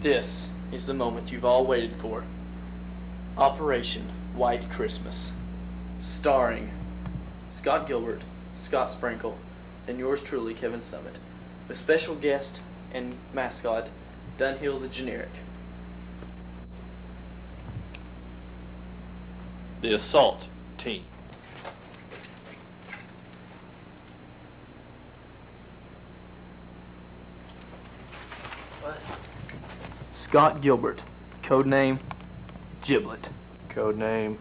This is the moment you've all waited for. Operation White Christmas. Starring Scott Gilbert, Scott Sprinkle, and yours truly, Kevin Summitt. With special guest and mascot, Dunhill the Generic. The assault team. Scott Gilbert, codename Giblet. Codename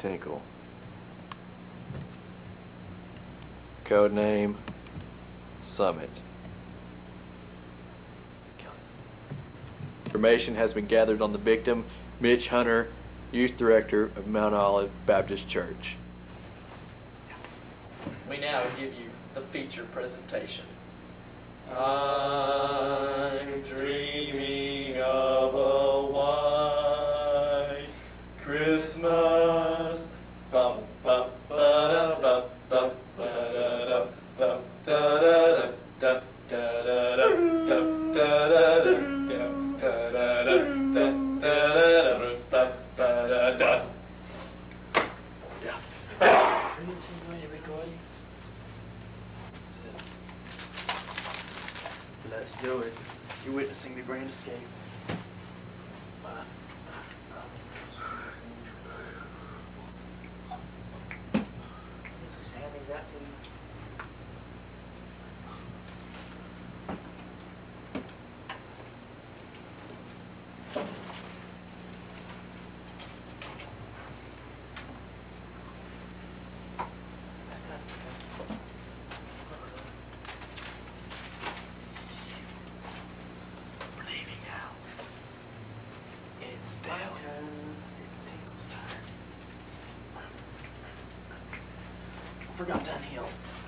Tinkle. Codename Summitt. Information has been gathered on the victim, Mitch Hunter, Youth Director of Mount Olive Baptist Church. We now give you the feature presentation. I'm dreaming We're leaving now. It's Dale. It's Tinkle's turn. Forgot Dunhill. Shit.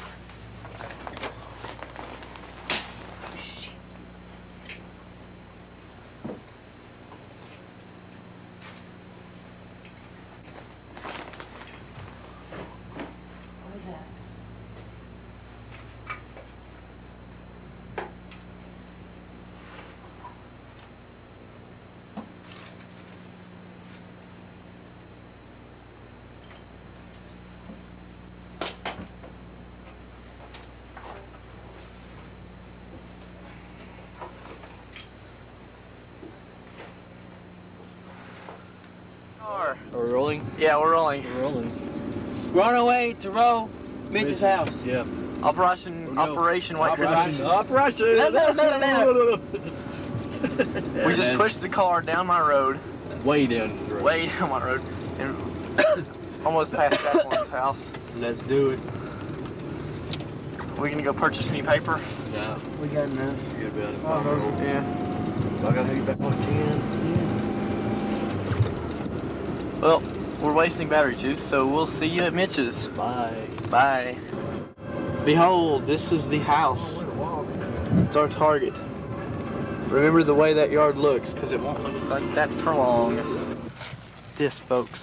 Rolling? Yeah, we're rolling. We're rolling. We're on our way to row Mitch's house. Yeah. Operation no. Operation White Christmas. Operation. No, no, no, no, We We just pushed the car down my road, way down the road. way down my road, and almost past Jacqueline's house. Let's do it. We gonna go purchase any paper? No. We got enough. Forget about it. Oh, Roll. Yeah. I gotta have you back on ten. Well, we're wasting battery juice, so we'll see you at Mitch's. Bye. Bye. Behold, this is the house. It's our target. Remember the way that yard looks, because it won't look like that for long. This, folks,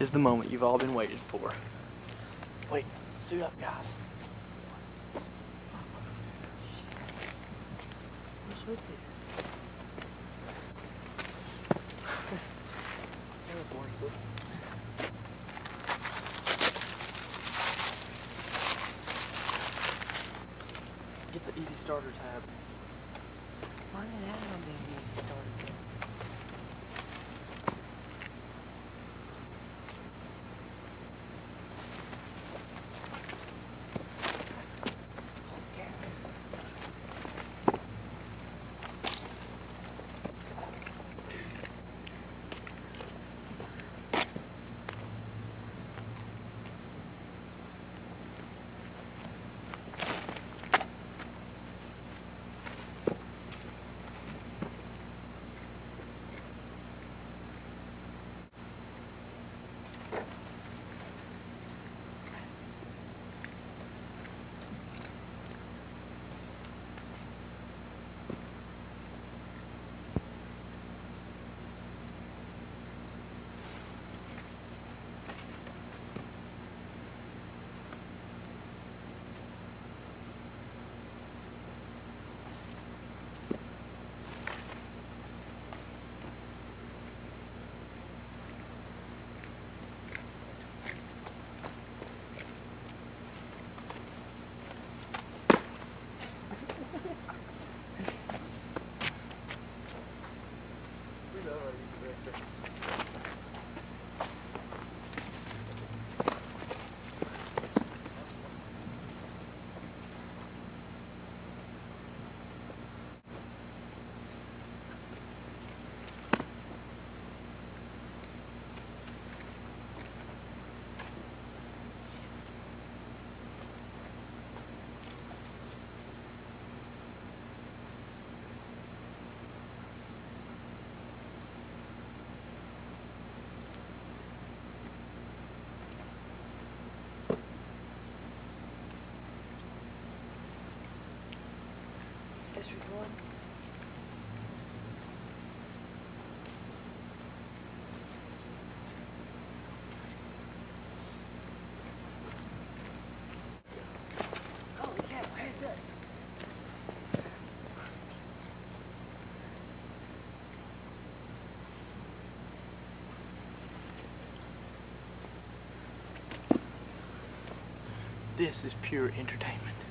is the moment you've all been waiting for. Wait, suit up, guys. What's with this? That was worthless. Get the easy starter tab. Why did that one be easy started? One? This is pure entertainment.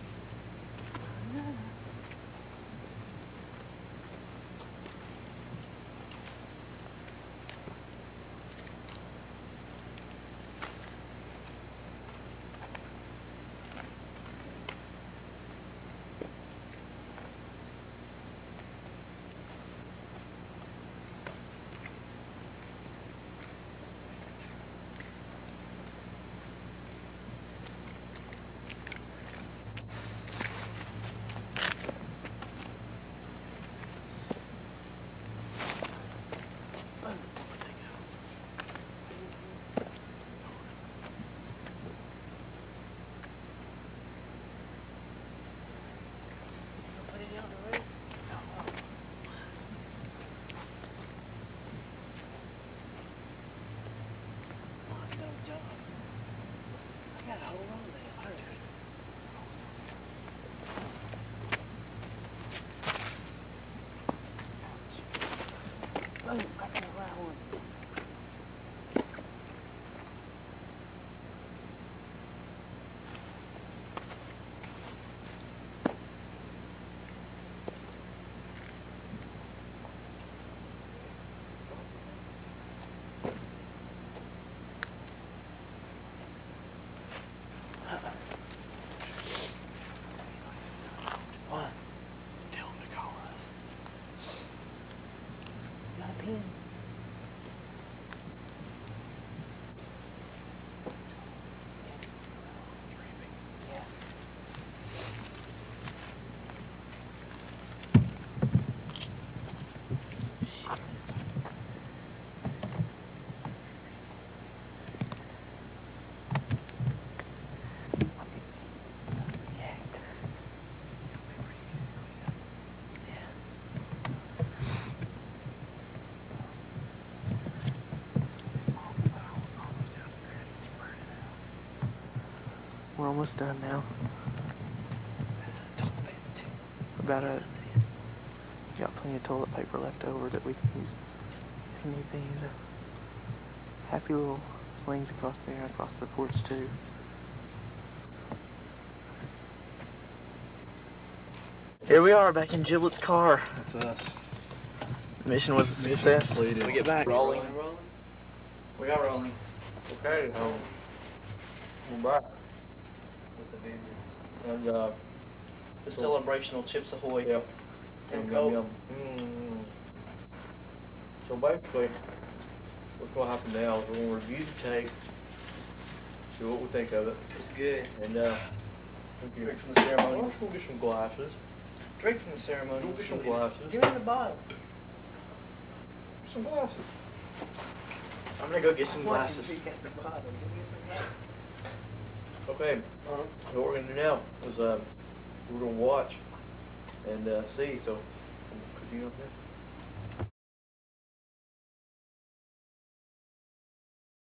We're almost done now. About it too. A got plenty of toilet paper left over that we can use if need be. Happy little slings across there, across the porch too. Here we are back in Giblet's car. That's us. Mission was a Mission success. completed. We get back. Rolling. We got rolling. Okay, home. We're back. With the vineyards. And, uh, The celebrational Chips Ahoy. yep. And Yum, Coke. yum, yum. Mm. So basically, what's gonna happen now is we're gonna review the tape, see what we think of it, It's good. and, uh, Drink from the ceremony. Let's go get some glasses. Drink from the ceremony. Go get some glasses. Give me the bottle. Some glasses. I'm gonna go get some glasses. You get the bottle, give me some glasses. Okay, what we're gonna do now is, uh, we're gonna watch and, uh, see, so, could you up there?